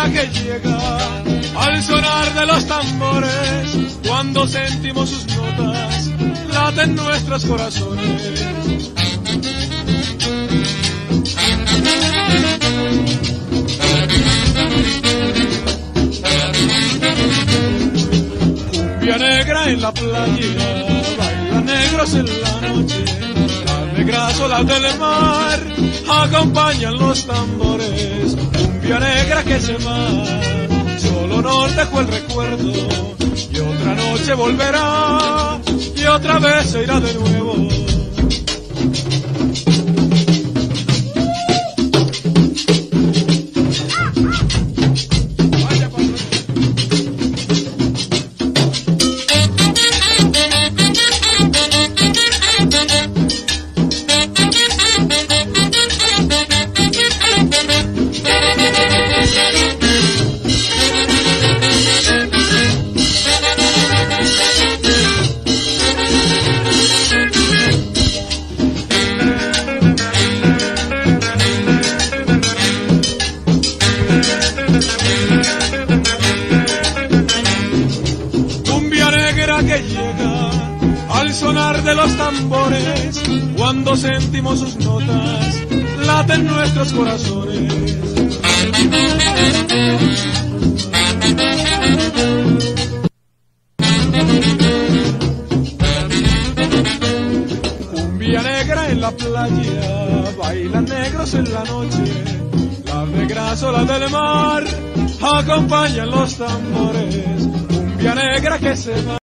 Que llega al sonar de los tambores, sentimos sus notas, laten nuestros corazones. Cumbia negra en la playa, baila negros en la noche, las negras olas del mar acompañan los tambores. Cumbia negra que se va, solo nos dejó el recuerdo, y otra volverá, y otra vez se irá de nuevo. Al sonar de los tambores, cuando sentimos sus notas, laten nuestros corazones. Cumbia negra en la playa, bailan negros en la noche, las negras olas del mar acompañan los tambores. Cumbia negra que se va.